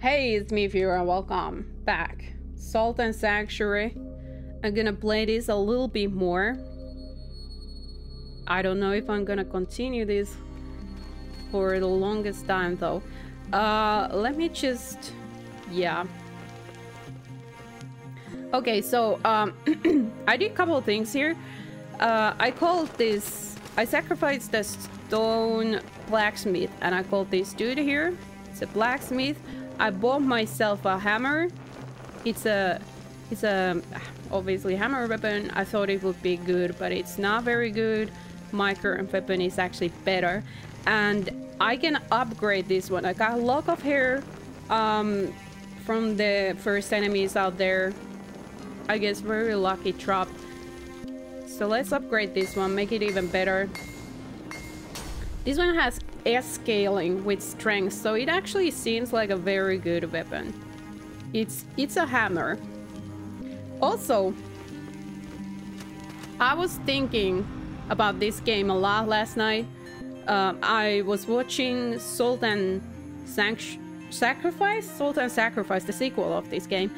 Hey, it's me, Vira. Welcome back. Salt and Sanctuary. I'm gonna play this a little bit more. I don't know if I'm gonna continue this for the longest time, though. Uh, let me just... Yeah. Okay, so, um, I did a couple things here. Uh, I called this... I sacrificed the stone blacksmith, and I called this dude here. It's a blacksmith. I bought myself a hammer. It's a... It's a... Obviously hammer weapon. I thought it would be good, but it's not very good. My current weapon is actually better. And I can upgrade this one. I got a lock of hair um, from the first enemies out there. I guess very lucky drop. So let's upgrade this one, make it even better. This one has S scaling with strength, so it actually seems like a very good weapon. It's it's a hammer. Also, I was thinking about this game a lot last night. Uh, I was watching Salt and Sanct Sacrifice? Salt and Sacrifice, the sequel of this game.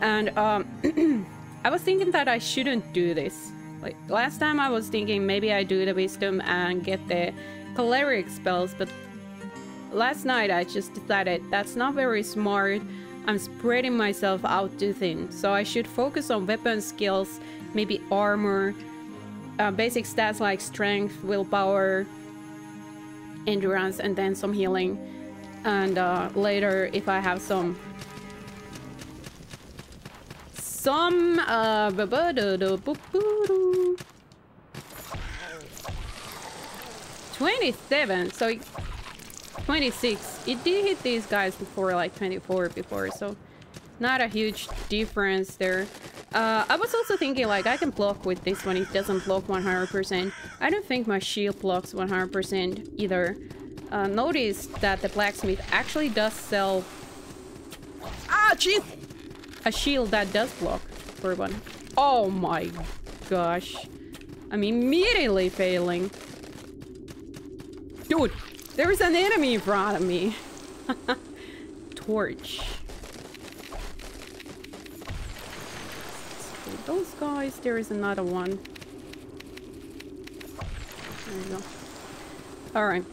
And um, I was thinking that I shouldn't do this. Like last time I was thinking maybe I do the wisdom and get the cleric spells, but last night I just decided that's not very smart. I'm spreading myself out too thin, so I should focus on weapon skills, maybe armor, uh, basic stats like strength, willpower, endurance, and then some healing. And uh, later, if I have some some uh 27 so 26 it did hit these guys before like 24 before so not a huge difference there uh, I was also thinking like I can block with this one it doesn't block 100% I don't think my shield blocks 100% either uh, notice that the blacksmith actually does sell ah jeez a shield that does block for one. Oh my gosh. I'm immediately failing. Dude, there's an enemy in front of me. Torch. those guys, there is another one. There you go. Alright.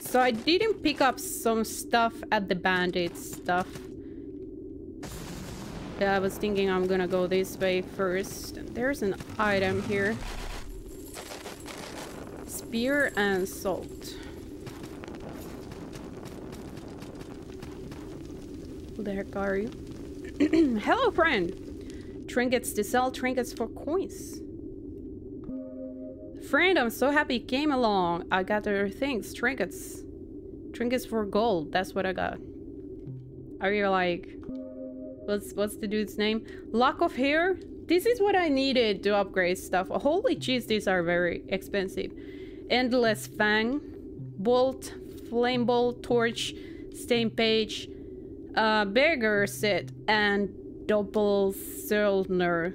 So I didn't pick up some stuff at the bandit stuff. Yeah, I was thinking I'm gonna go this way first. There's an item here. Spear and salt. Who the heck are you? Hello, friend! Trinkets to sell, trinkets for coins. Friend, I'm so happy you came along. I got your things, trinkets. Trinkets for gold, that's what I got. Are you like What's what's the dude's name? Lock of hair? This is what I needed to upgrade stuff. Holy jeez, these are very expensive. Endless Fang, Bolt, Flame Bolt, Torch, Stain Page, uh, Beggar set, and Double Söldner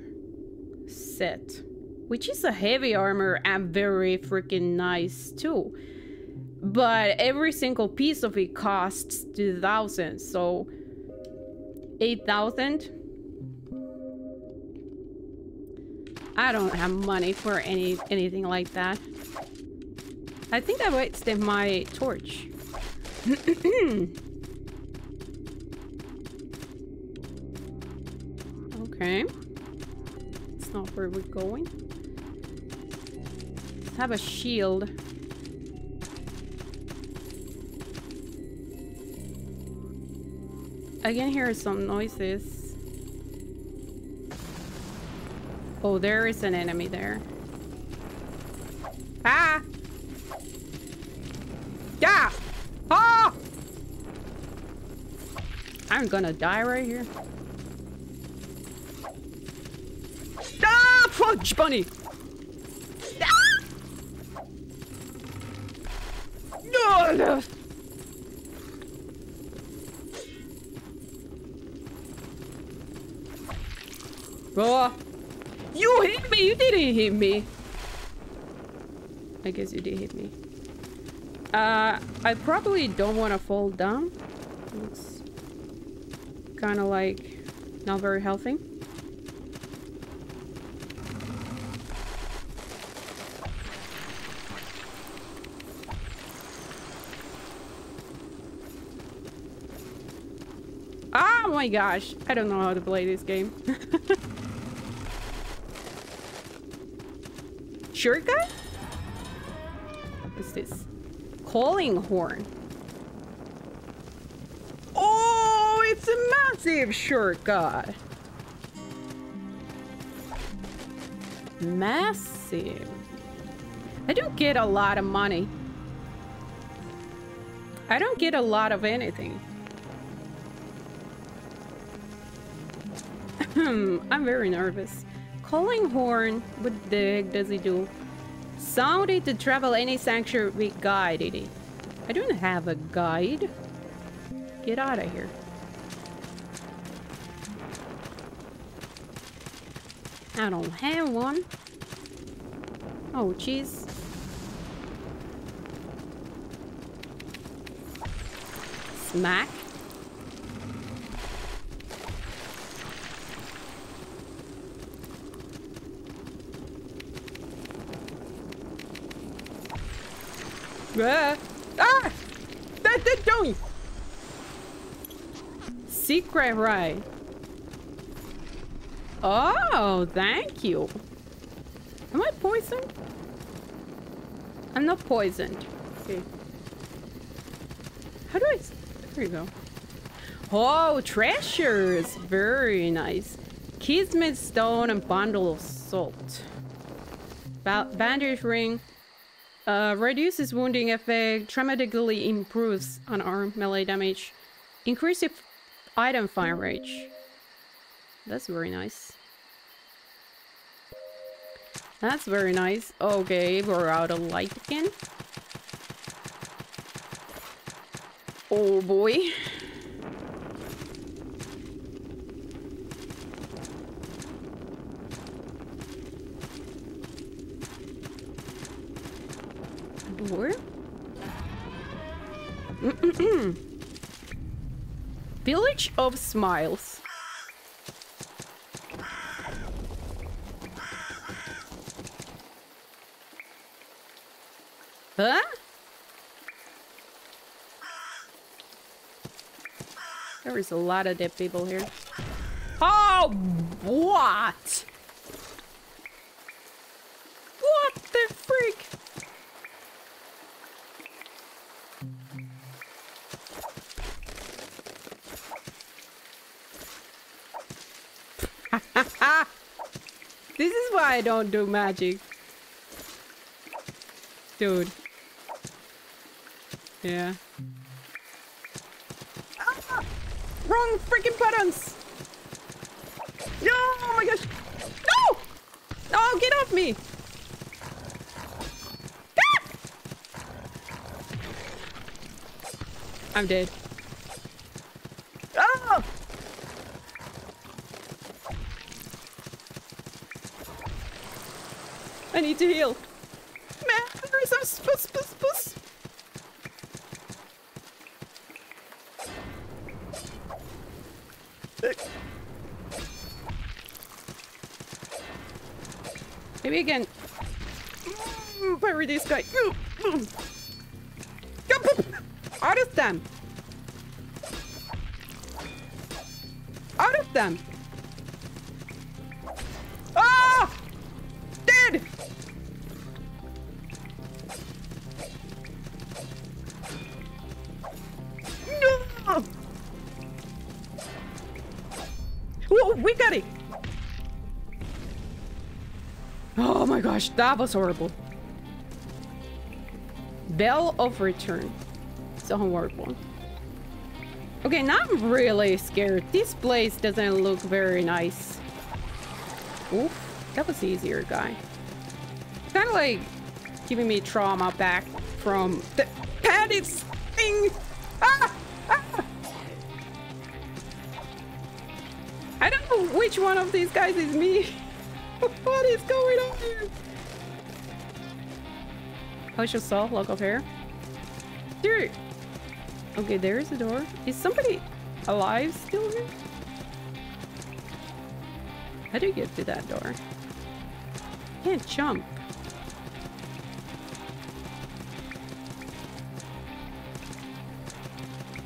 set. Which is a heavy armor and very freaking nice too. But every single piece of it costs 2000 so 8,000? I don't have money for any anything like that. I think I might wasted my torch. okay. It's not where we're going. Let's have a shield. I can hear some noises. Oh, there is an enemy there. Ah! Yeah! Ah! Gonna die right here. Ah! Fudge bunny! No! Oh! You hit me! You didn't hit me! I guess you did hit me. Uh, I probably don't want to fall down. Looks kind of like not very healthy. Oh my gosh, I don't know how to play this game. Shuriken? What's this? Calling horn. Oh, it's a massive shortcut. Massive. I don't get a lot of money. I don't get a lot of anything. Hmm, I'm very nervous. Calling horn, what the heck does he do? Sounded to travel any sanctuary guide, it? I don't have a guide. Get out of here. I don't have one. Oh, jeez. Smack. Ah! Ah! That, that, don't! Secret right. Oh, thank you. Am I poisoned? I'm not poisoned. Okay. How do I... There you go. Oh, treasures! Very nice. Kismet stone and bundle of salt. Ba bandage ring. Uh, reduces wounding effect, dramatically improves unarmed melee damage, increases item fire range. That's very nice. That's very nice. Okay, we're out of light again. Oh boy. door? Village of Smiles. Huh? There is a lot of dead people here. Oh, what? What the freak? this is why I don't do magic. Dude. Yeah. Ah! Wrong freaking buttons! No! Oh my gosh! No! Oh, get off me! Ah! I'm dead. Oh! I need to heal. Man, there's some spus spus spus. Maybe again. Parry this guy. Out of them. Out of them. Ah! Dead! No! Whoa, we got it! My gosh, that was horrible. Bell of Return. It's a one. Okay, now I'm really scared. This place doesn't look very nice. Oof, that was easier, guy. Kind of like giving me trauma back from the padded thing. Ah! ah! I don't know which one of these guys is me. what is going on here? Push your soul, look up here. Dude. Okay, there's a door. Is somebody alive still here? How do you get to that door? Can't jump.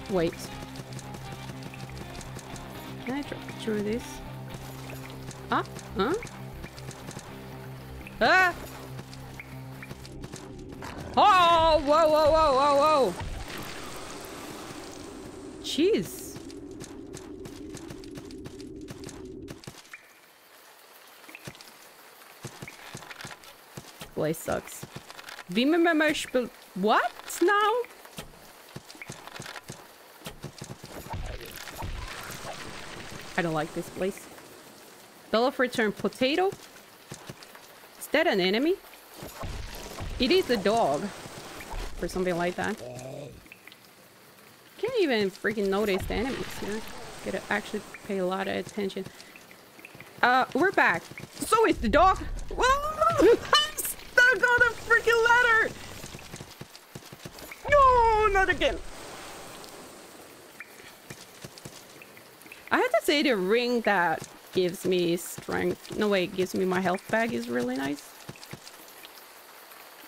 Wait. Can I drop through this? Ah? Huh? Ah! Oh! Whoa, whoa, whoa, whoa, whoa! Jeez. Place sucks. Wie man mal spielt... What? Now? I don't like this place. Bell of Return Potato? Is that an enemy? It is a dog. Or something like that. Can't even freaking notice the enemies here. Gotta actually pay a lot of attention. Uh, we're back. So is the dog. I'm stuck on a freaking ladder! No, not again. I have to say the ring that gives me strength. No way, it gives me my health bag is really nice.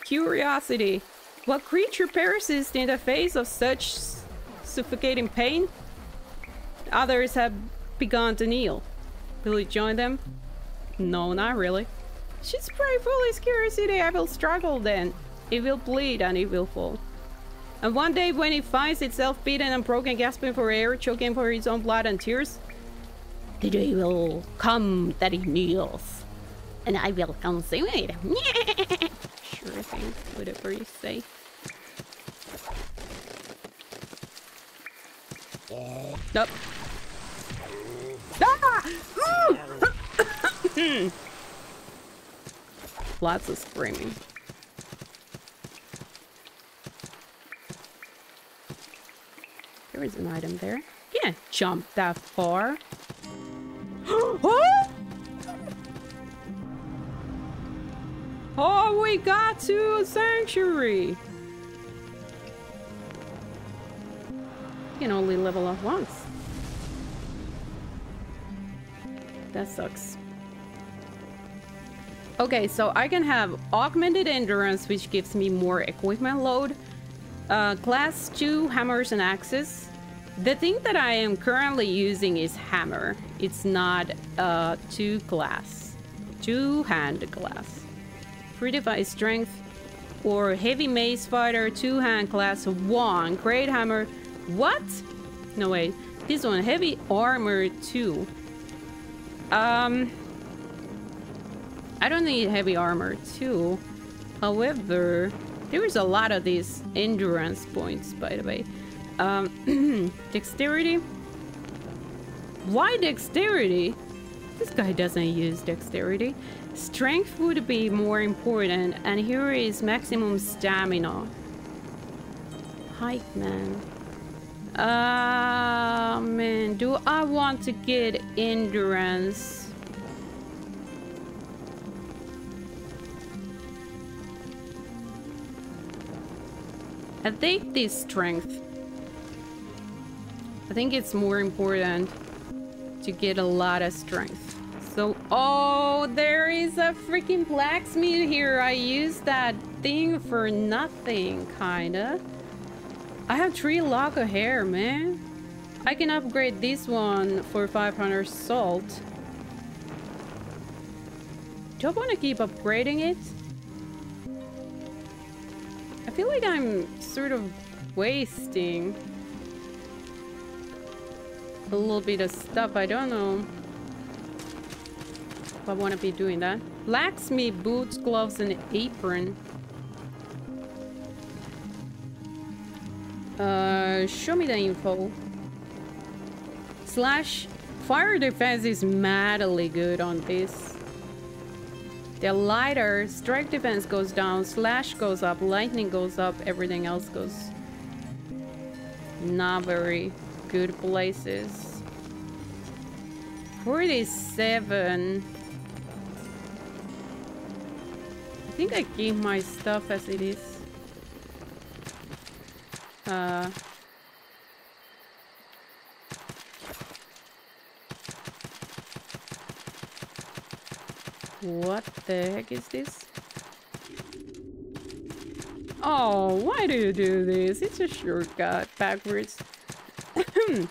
Curiosity. What creature perishes in the face of such suffocating pain? Others have begun to kneel. Will you join them? No, not really. She's pridefully curiosity. I will struggle then. It will bleed and it will fall. And one day when it finds itself beaten and broken, gasping for air, choking for its own blood and tears, the day will come that it kneels. And I will come consume it. sure thing, whatever you say. Nope. Ah! Lots of screaming. There is an item there. Can't jump that far. We got to a sanctuary. You can only level up once. That sucks. Okay, so I can have augmented endurance, which gives me more equipment load. Uh, class 2 hammers and axes. The thing that I am currently using is hammer. It's not uh, two glass, two hand glass. Free device strength or heavy mace fighter, two hand class one. Great hammer. What? No way. This one heavy armor two. Um, I don't need heavy armor too. However, there's a lot of these endurance points, by the way. Um, dexterity? Why dexterity? This guy doesn't use dexterity. Strength would be more important, and here is maximum stamina. Hike, man. Uh, man, do I want to get endurance? I think this strength. I think it's more important to get a lot of strength. Oh, there is a freaking blacksmith here. I used that thing for nothing, kinda. I have three lock of hair, man. I can upgrade this one for 500 salt. Do I want to keep upgrading it? I feel like I'm sort of wasting a little bit of stuff. I don't know I want to be doing that. Blacksmith boots, gloves, and apron. Uh, show me the info. Slash fire defense is madly good on this. The lighter, strike defense goes down, slash goes up, lightning goes up, everything else goes not very good places. 47. think I gave my stuff as it is. Uh, what the heck is this? Oh, why do you do this? It's a shortcut backwards.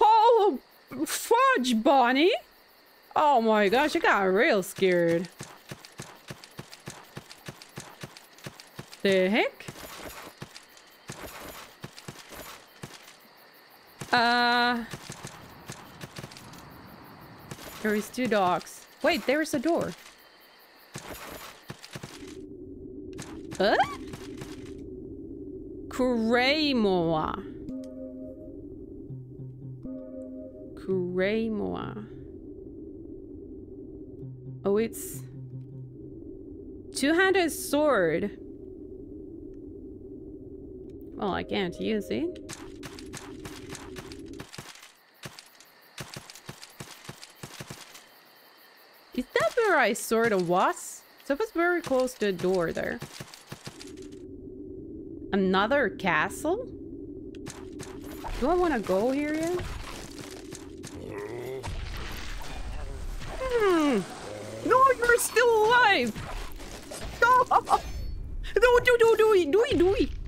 oh, fudge, Bonnie! Oh my gosh, I got real scared. The heck? Uh... There is two dogs. Wait, there's a door. Huh? Kureimoa. Kureimoa. Oh, it's... Two-handed sword. Well, I can't use it. Is that where I sort of was? So it was very close to the door there. Another castle? Do I want to go here yet? Hmm. No, you're still alive! No! No, do, do, do, do, do, do, do.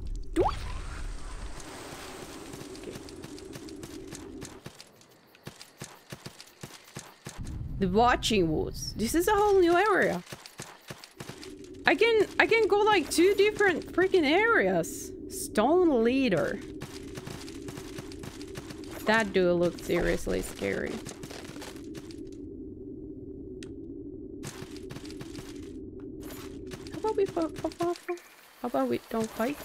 The Watching Woods. This is a whole new area. I can I can go like two different freaking areas. Stone Leader. That dude looked seriously scary. How about we How about we don't fight?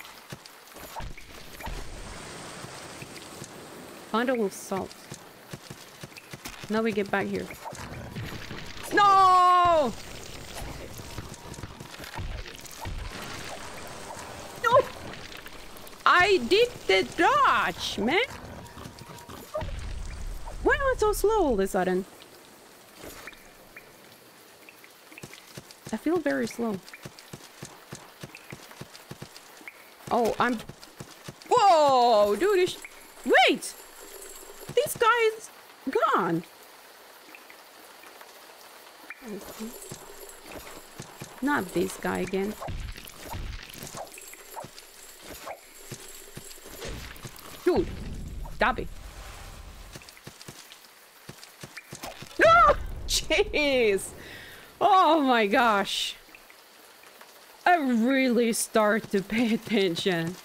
Bundle of salt. Now we get back here. No! No! I did the dodge, man! Why am I so slow all of a sudden? I feel very slow. Oh, I'm... Whoa! Dude, Wait! This guy's gone. Not this guy again. Dude, stop it. No! Jeez! Oh my gosh. I really start to pay attention.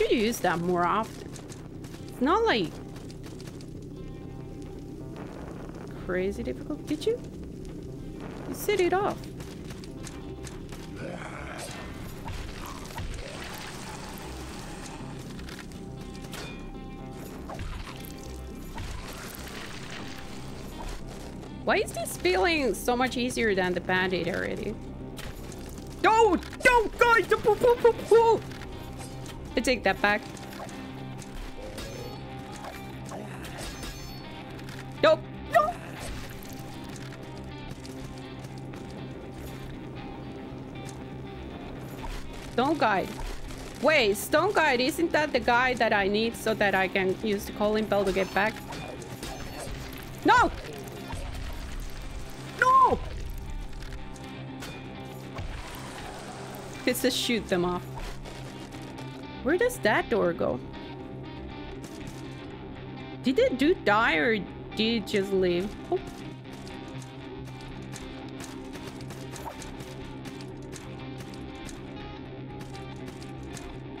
Use that more often. It's not like crazy difficult. Did you? You set it off. Why is this feeling so much easier than the bandit already? Don't! Don't, guys! I take that back. Nope. No. Stone Guide. Wait, Stone Guide, isn't that the guy that I need so that I can use the calling bell to get back? No! No! It's to shoot them off. Where does that door go? Did the dude die or did he just leave? Oh.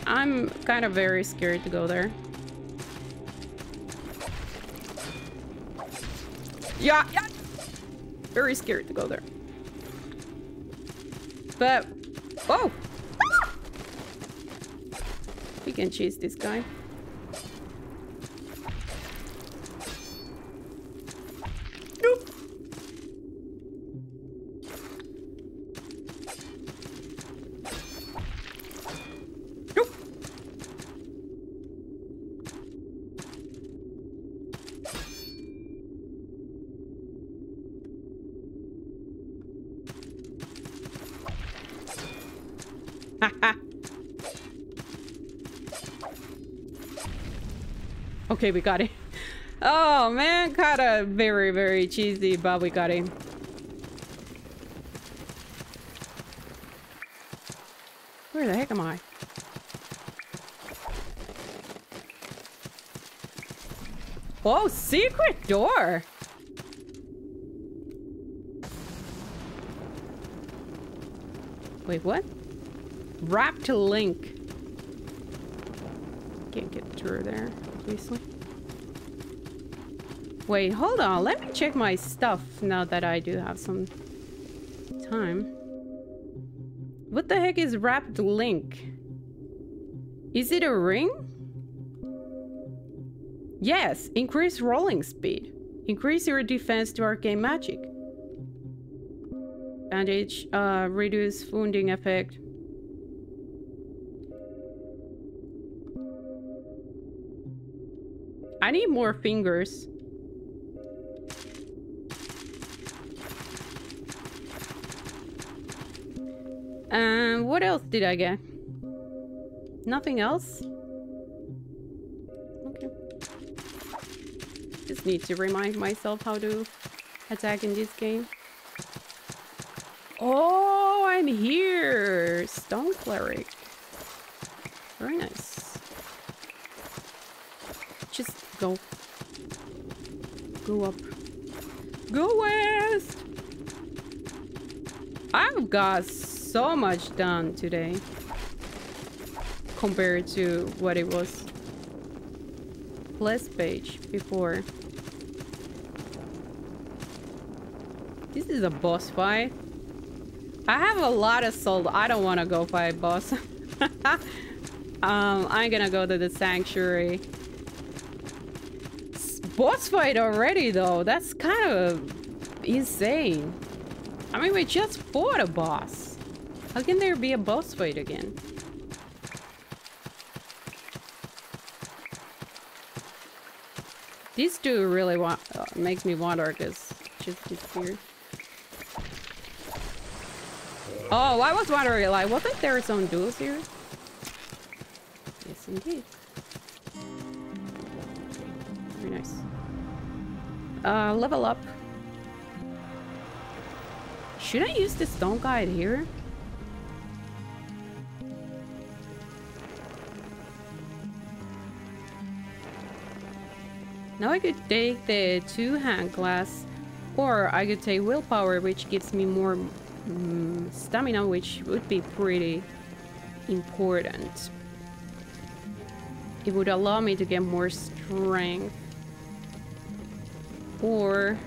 I'm kind of very scared to go there. Yeah, yeah. Very scared to go there. But, oh, can chase this guy. Nope. Nope. Okay, we got it. Oh man, kinda very, very cheesy, but we got him. Where the heck am I? Oh, secret door! Wait, what? Wrapped link. Can't get through there, obviously. Wait, hold on. Let me check my stuff now that I do have some time. What the heck is wrapped link? Is it a ring? Yes, increase rolling speed. Increase your defense to arcane magic. Bandage, uh, reduce wounding effect. I need more fingers. Um, what else did I get? Nothing else? Okay. Just need to remind myself how to attack in this game. Oh, I'm here! Stone Cleric. Very nice. Just go. Go up. Go west! I've got so much done today compared to what it was last page before. This is a boss fight. I have a lot of soul. I don't want to go fight boss. um, I'm gonna go to the sanctuary. boss fight already though. That's kind of insane. I mean, we just fought a boss. How can there be a boss fight again? These two really want uh, makes me wonder because just disappeared. Oh, I was wondering, like, wasn't there some duels here? Yes, indeed. Very nice. Uh, level up. Should I use the stone guide here? Now I could take the two-hand class, or I could take willpower, which gives me more mm, stamina, which would be pretty important. It would allow me to get more strength. Or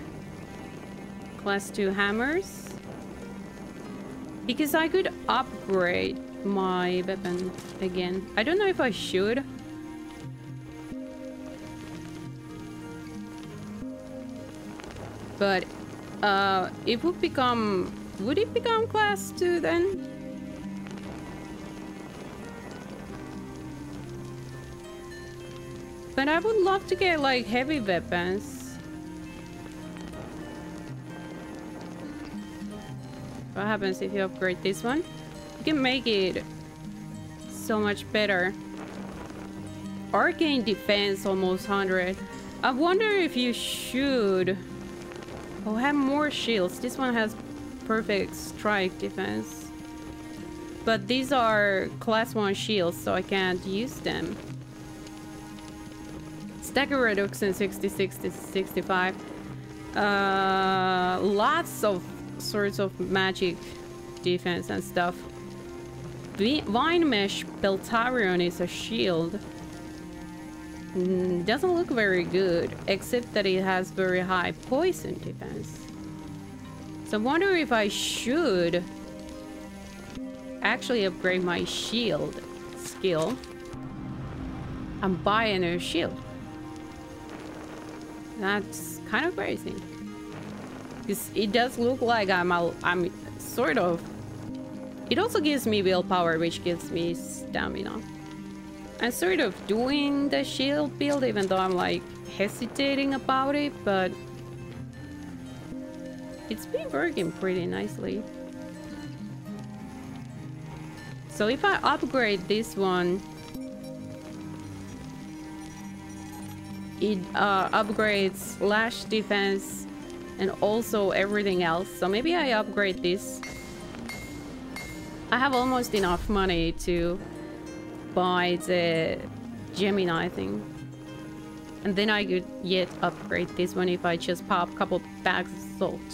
class 2 hammers. Because I could upgrade my weapon again. I don't know if I should. But uh, it would become... Would it become class 2 then? But I would love to get like heavy weapons. What happens if you upgrade this one? You can make it so much better. Arcane defense almost 100. I wonder if you should Oh, have more shields. This one has perfect strike defense. But these are class 1 shields, so I can't use them. Stagger reduction 66 to 65. Uh, lots of sorts of magic defense and stuff. Vine Mesh Beltarion is a shield. Mm, doesn't look very good, except that it has very high poison defense. So I wonder if I should actually upgrade my shield skill and buy a new shield. That's kind of crazy. Because it does look like I'm, a, I'm sort of... It also gives me willpower, which gives me stamina. I'm sort of doing the shield build even though I'm like hesitating about it, but it's been working pretty nicely. So if I upgrade this one, it uh, upgrades slash defense and also everything else. So maybe I upgrade this. I have almost enough money to buy the Gemini thing. And then I could yet upgrade this one if I just pop a couple bags of salt.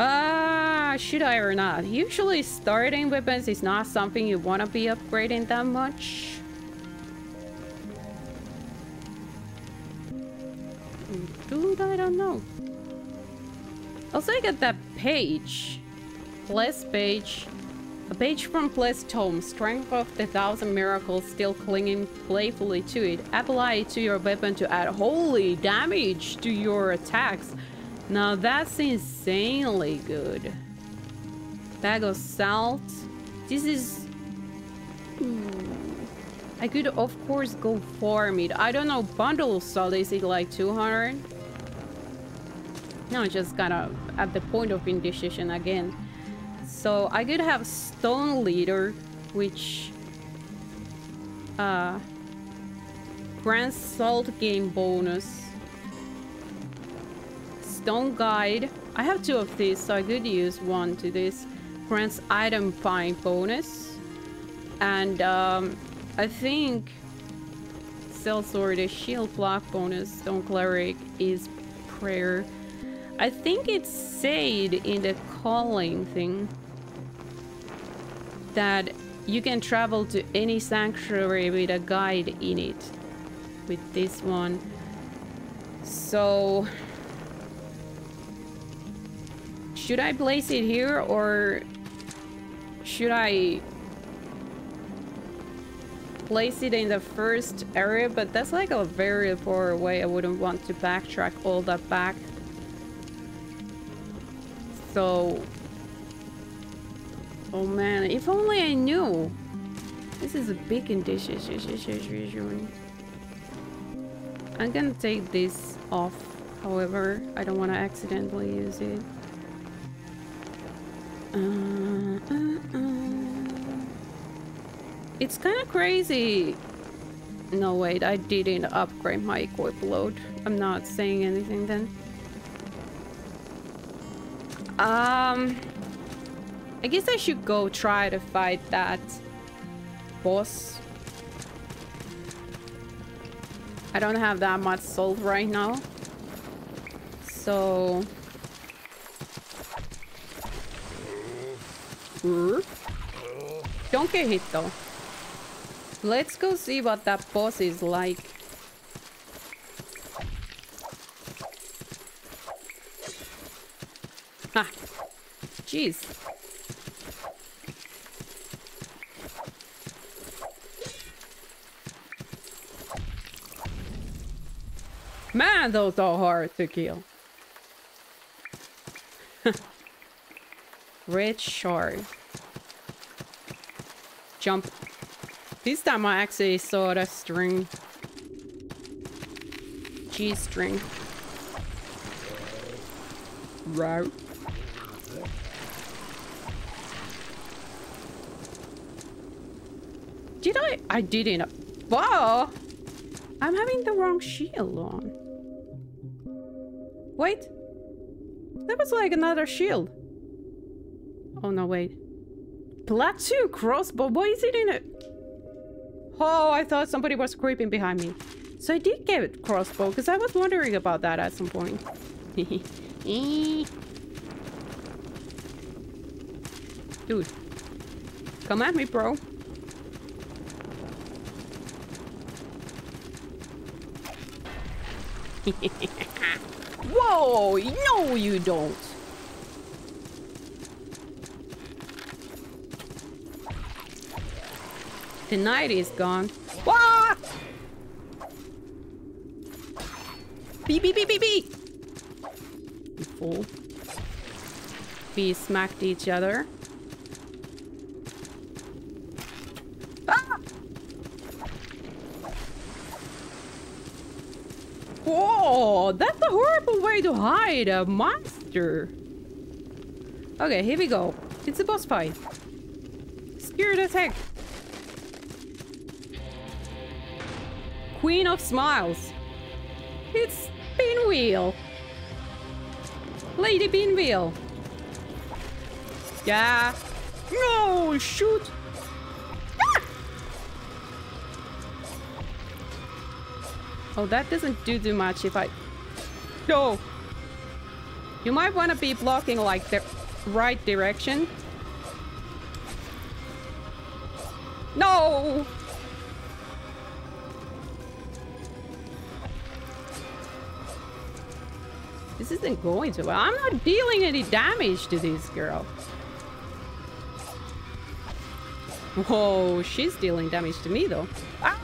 Ah, should I or not? Usually starting weapons is not something you want to be upgrading that much. Dude, I don't know. Also, I get that page. Blessed page. A page from Blessed Tome. Strength of the Thousand Miracles still clinging playfully to it. Apply it to your weapon to add holy damage to your attacks. Now that's insanely good. Bag of salt. This is... Hmm. I could of course go farm it. I don't know, bundle salt, is it like 200? No, just gotta at the point of indecision again. So I could have Stone Leader, which uh, grants salt gain bonus. Stone Guide. I have two of these, so I could use one to this. Grants item find bonus. And um, I think Sellsword is shield block bonus. Stone Cleric is prayer. I think it's said in the calling thing that you can travel to any sanctuary with a guide in it with this one. So should I place it here or should I place it in the first area? But that's like a very far away. I wouldn't want to backtrack all that back. So... Oh man, if only I knew. This is a big condition. I'm gonna take this off. However, I don't want to accidentally use it. Uh, uh, uh. It's kind of crazy. No, wait, I didn't upgrade my equip load. I'm not saying anything then. Um, I guess I should go try to fight that boss. I don't have that much salt right now. So... Don't get hit though. Let's go see what that boss is like. Ha! Jeez. Man, those are hard to kill. Red shard. Jump. This time I actually saw the string. G string. Route. Did I? I didn't. Wow! I'm having the wrong shield on. Wait. That was like another shield. Oh no, wait. Platoon crossbow? Why is it in it? Oh, I thought somebody was creeping behind me. So I did get it crossbow, because I was wondering about that at some point. Dude. Come at me, bro. Whoa! No, you don't! The night is gone. Wah! Beep, beep, beep, beep, beep! You fool. We smacked each other. Whoa, that's a horrible way to hide a monster. Okay, here we go. It's a boss fight. As heck. Queen of Smiles. It's Pinwheel. Lady Pinwheel. Yeah. No, shoot. Oh, that doesn't do too much if I... No. You might want to be blocking like the right direction. No! This isn't going to well. I'm not dealing any damage to this girl. Whoa, she's dealing damage to me though. Ah!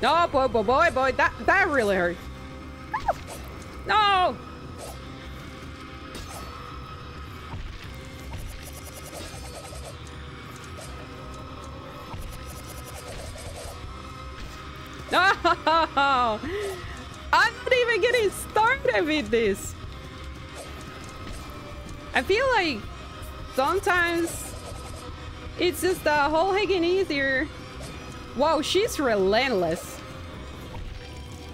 No, boy, boy, boy, boy, that, that really hurt. No! No! I'm not even getting started with this. I feel like sometimes it's just a whole heck easier. Wow, she's relentless.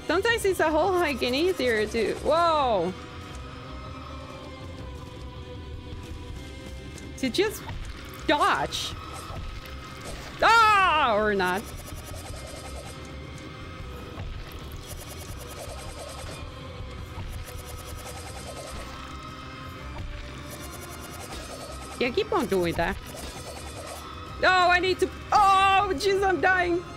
Sometimes it's a whole hike and easier to... Whoa! To just dodge. Ah! Or not. Yeah, keep on doing that. Oh, I need to... Oh, jeez, I'm dying.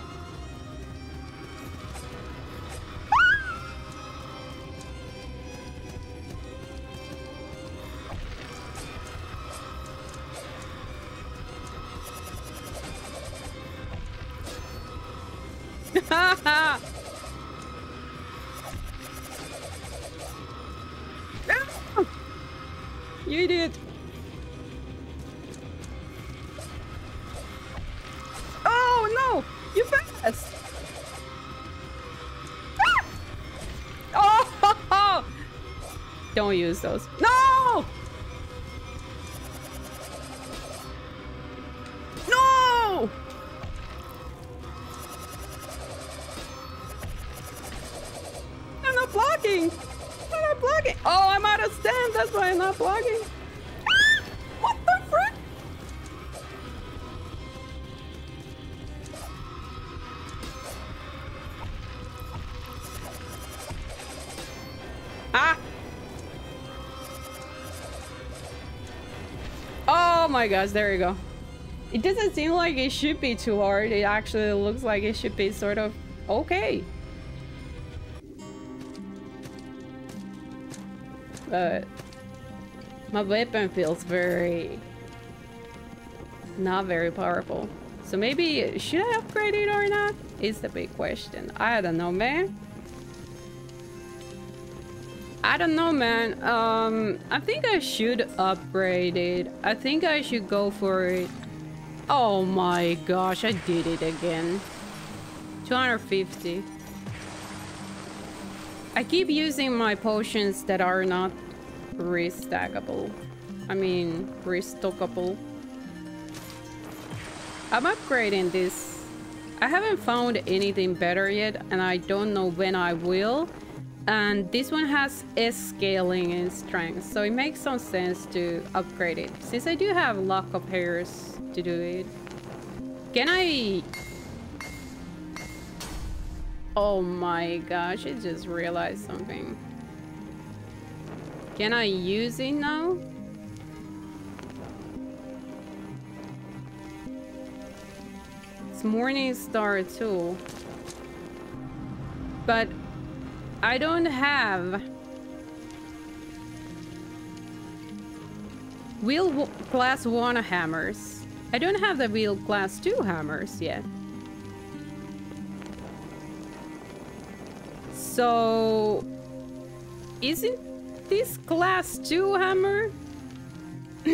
Don't use those. My gosh, there you go. It doesn't seem like it should be too hard. It actually looks like it should be sort of okay. But my weapon feels very not very powerful. So maybe should I upgrade it or not? Is the big question. I don't know, man. I don't know, man. Um, I think I should upgrade it. I think I should go for it. Oh my gosh, I did it again. 250. I keep using my potions that are not restackable. I mean, restockable. I'm upgrading this. I haven't found anything better yet, and I don't know when I will. And this one has S scaling and strength, so it makes some sense to upgrade it. Since I do have lock of hairs to do it. Can I... Oh my gosh, I just realized something. Can I use it now? It's Morning Star too. But I don't have... Wheel class 1 hammers. I don't have the wheel class 2 hammers yet. So... Isn't this class 2 hammer?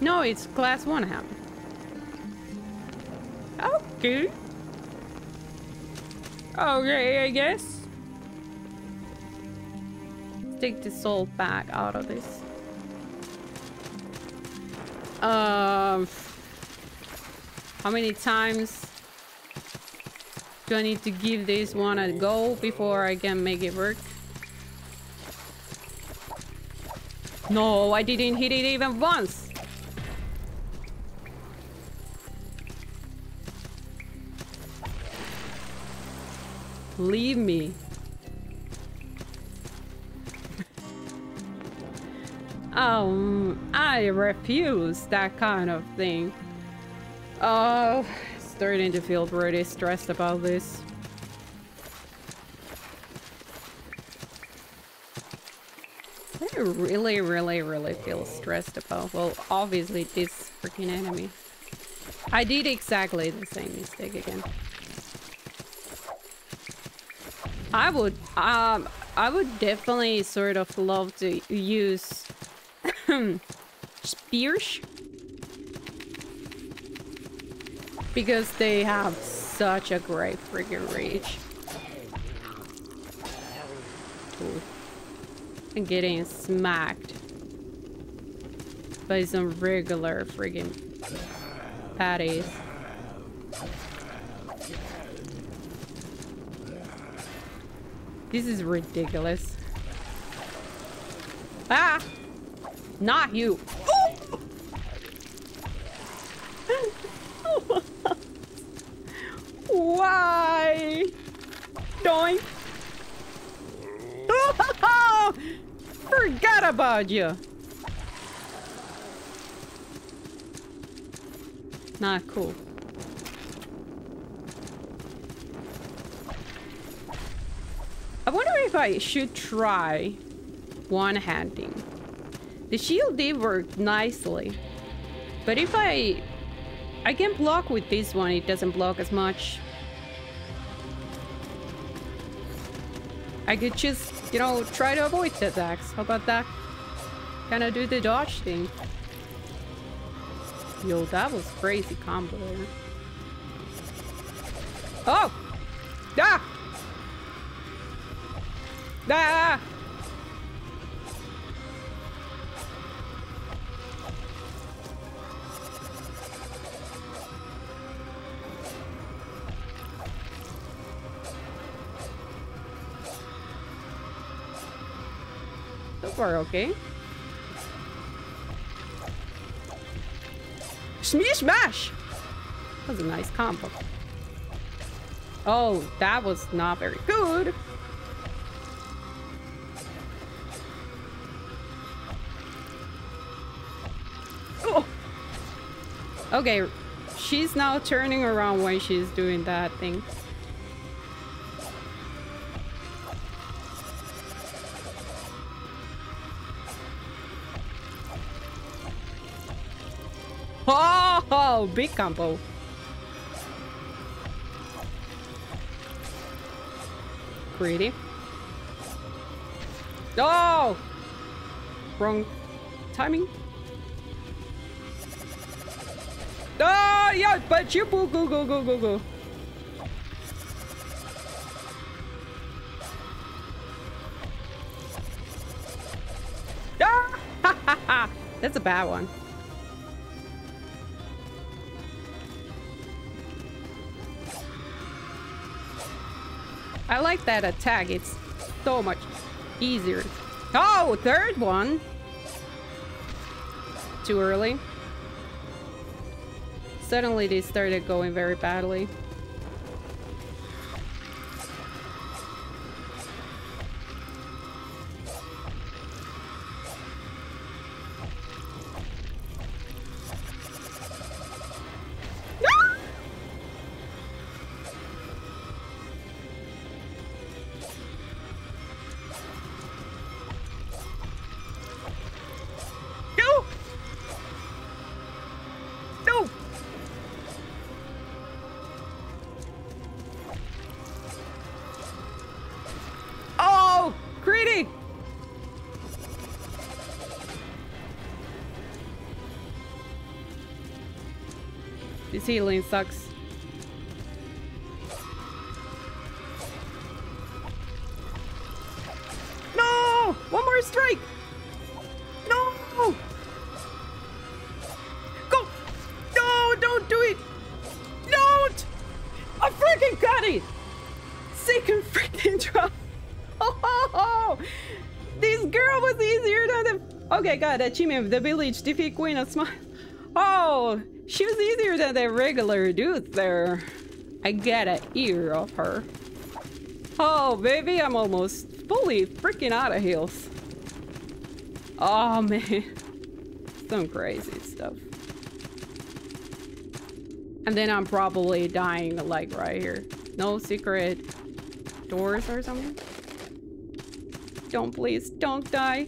no, it's class 1 hammer. Okay. Okay, I guess. Take the salt back out of this. Um, how many times do I need to give this one a go before I can make it work? No, I didn't hit it even once. Leave me. Um, I refuse that kind of thing. Oh, starting to feel pretty stressed about this. I really, really, really feel stressed about, well, obviously this freaking enemy. I did exactly the same mistake again. I would, um, I would definitely sort of love to use spears because they have such a great freaking reach. And getting smacked by some regular friggin' patties. This is ridiculous. Ah! Not you! Why? Doink! Oh, Forgot about you! Not cool. I wonder if I should try one-handing. The shield did work nicely. But if I... I can block with this one, it doesn't block as much. I could just, you know, try to avoid the attacks. How about that? Kind of do the dodge thing. Yo, that was crazy combo. Oh! Ah! Ah! Okay. Smash smash! That was a nice combo. Oh, that was not very good. Oh. Okay, she's now turning around when she's doing that thing. Oh, big combo. Pretty. Oh! Wrong timing. Oh, yeah, but you go, go, go, go, go, go. Ah! That's a bad one. Like that attack. It's so much easier. Oh, third one. Too early. Suddenly they started going very badly. This healing sucks. No! One more strike! No! Go! No, don't do it! Don't! I freaking got it! Second freaking drop! Oh, this girl was easier than the... Okay, got achievement of the village. Defeat Queen of Smile. Oh, than the regular dude there. I get an ear of her. Oh, baby, I'm almost fully freaking out of heals. Oh, man. Some crazy stuff. And then I'm probably dying, like, right here. No secret doors or something? Don't, please. Don't die.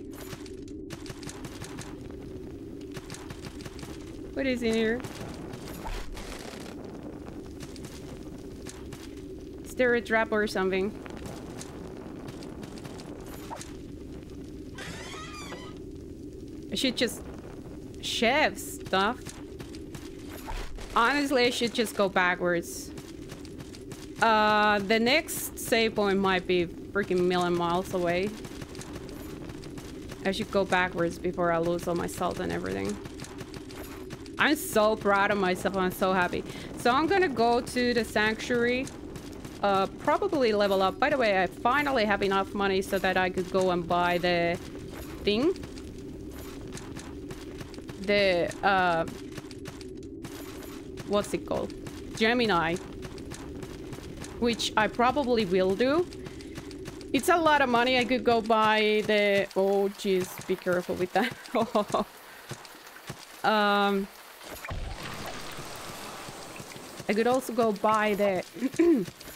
What is in here? Is there a trap or something? I should just chef stuff. Honestly, I should just go backwards. Uh, the next save point might be freaking million miles away. I should go backwards before I lose all my salt and everything. I'm so proud of myself. I'm so happy. So I'm gonna go to the sanctuary. Uh, probably level up. By the way, I finally have enough money so that I could go and buy the thing the uh, what's it called? Gemini, which I probably will do. It's a lot of money. I could go buy the. Oh, jeez, be careful with that. um, I could also go buy the.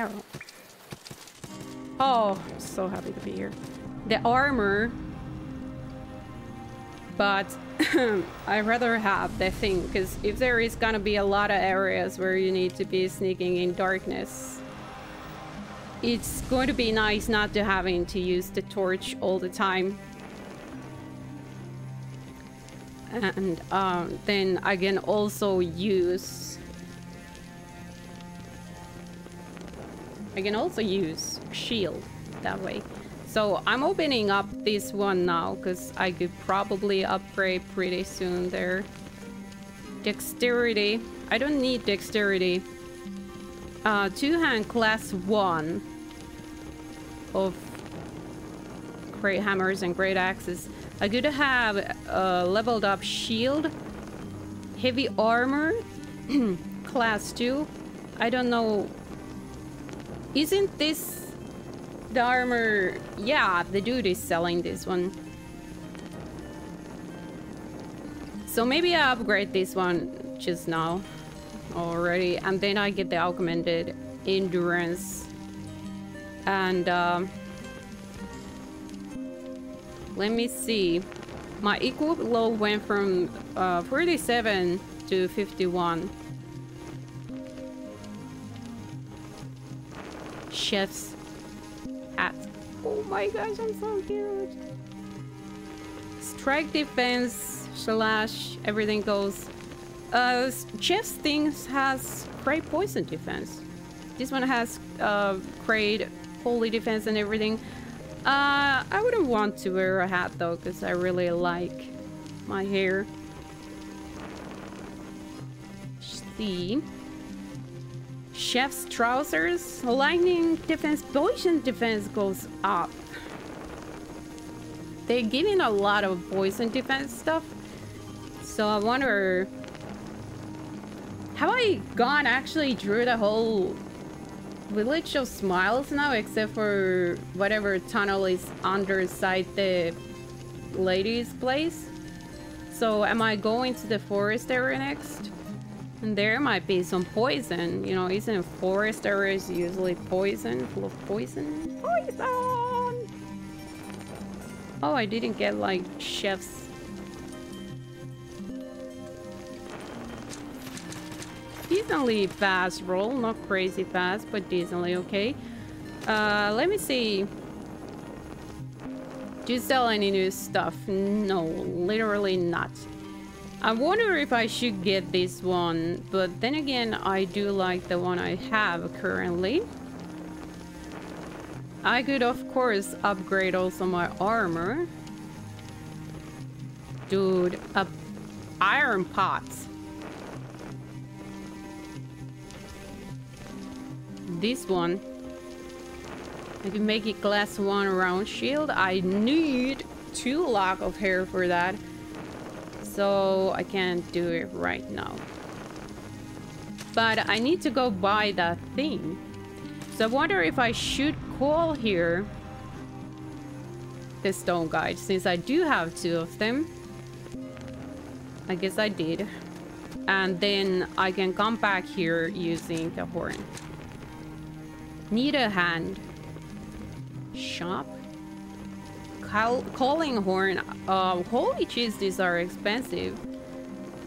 Arrow. Oh, so happy to be here the armor. But I'd rather have the thing, because if there is gonna be a lot of areas where you need to be sneaking in darkness, it's going to be nice not to having to use the torch all the time. And um, then I can also use... I can also use shield that way. So I'm opening up this one now because I could probably upgrade pretty soon there. Dexterity. I don't need dexterity. Uh, two-hand class one of great hammers and great axes. I could have leveled up shield, heavy armor, class two. I don't know. Isn't this the armor... Yeah, the dude is selling this one. So maybe I upgrade this one just now already. And then I get the augmented endurance. And... Um, let me see. My equip load went from uh, 47 to 51. Chef's Oh my gosh, I'm so cute. Strike defense slash everything goes. Uh, Chef's things has great poison defense. This one has uh, great holy defense and everything. Uh, I wouldn't want to wear a hat though, because I really like my hair. See. Chef's trousers. Lightning defense, poison defense goes up. They're giving a lot of poison defense stuff. So I wonder... Have I gone actually drew the whole village of smiles now except for whatever tunnel is underside the lady's place? So am I going to the forest area next? And there might be some poison. You know, isn't forest areas usually poison? Full of poison? Poison! Oh, I didn't get like chef's... Decently fast roll. Not crazy fast, but decently okay. Uh, let me see. Do you sell any new stuff? No, literally not. I wonder if I should get this one, but then again, I do like the one I have currently. I could, of course, upgrade also my armor. Dude, a iron pots. This one. I can make it class one round shield. I need two lock of hair for that. So I can't do it right now. But I need to go buy that thing. So I wonder if I should call here the stone guide since I do have two of them. I guess I did. And then I can come back here using the horn. Need a hand. Shop. Call calling horn. Uh, holy cheese, these are expensive.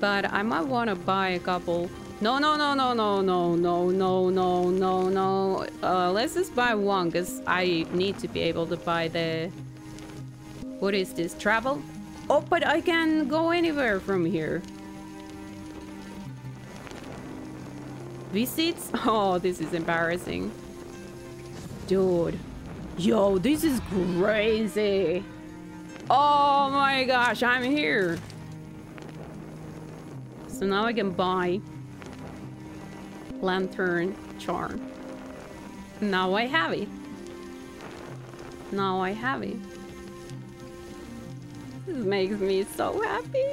But I might want to buy a couple. No, no, no, no, no, no, no, no, no, no, no. Uh, let's just buy one because I need to be able to buy the... What is this? Travel? Oh, but I can go anywhere from here. Visits? Oh, this is embarrassing. Dude. Yo, this is crazy. Oh my gosh, I'm here. So now I can buy lantern charm. Now I have it. Now I have it. This makes me so happy.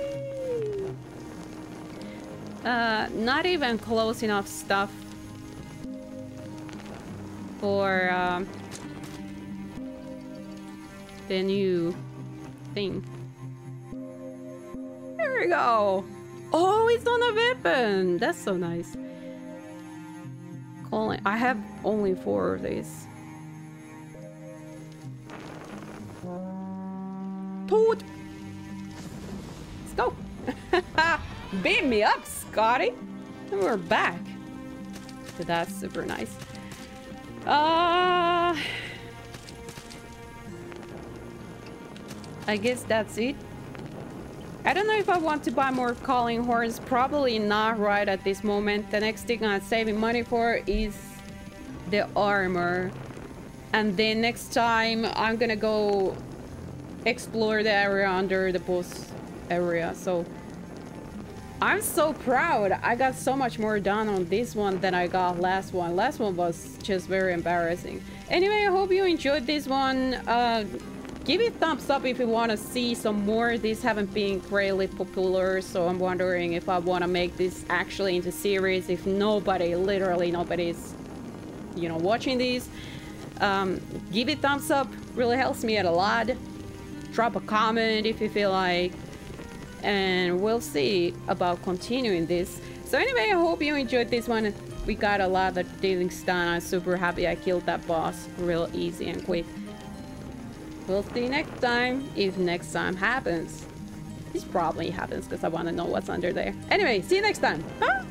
Uh, not even close enough stuff for uh, the new thing. There we go. Oh, it's on a weapon. That's so nice. Calling. I have only four of these. Toad. Let's go. Beat me up, Scotty. And we're back. So that's super nice. Uh, I guess that's it. I don't know if I want to buy more calling horns. Probably not right at this moment. The next thing I'm saving money for is the armor. And then next time I'm gonna go explore the area under the boss area. So I'm so proud. I got so much more done on this one than I got last one. Last one was just very embarrassing. Anyway, I hope you enjoyed this one. Uh, give it thumbs up if you want to see some more. These haven't been greatly popular, so I'm wondering if I want to make this actually into series. If nobody, literally nobody's, you know, watching these. Um, give it thumbs up. Really helps me out a lot. Drop a comment if you feel like. And we'll see about continuing this. So anyway, I hope you enjoyed this one. We got a lot of things done. I'm super happy I killed that boss real easy and quick. We'll see next time, if next time happens. This probably happens because I want to know what's under there. Anyway, see you next time. Huh?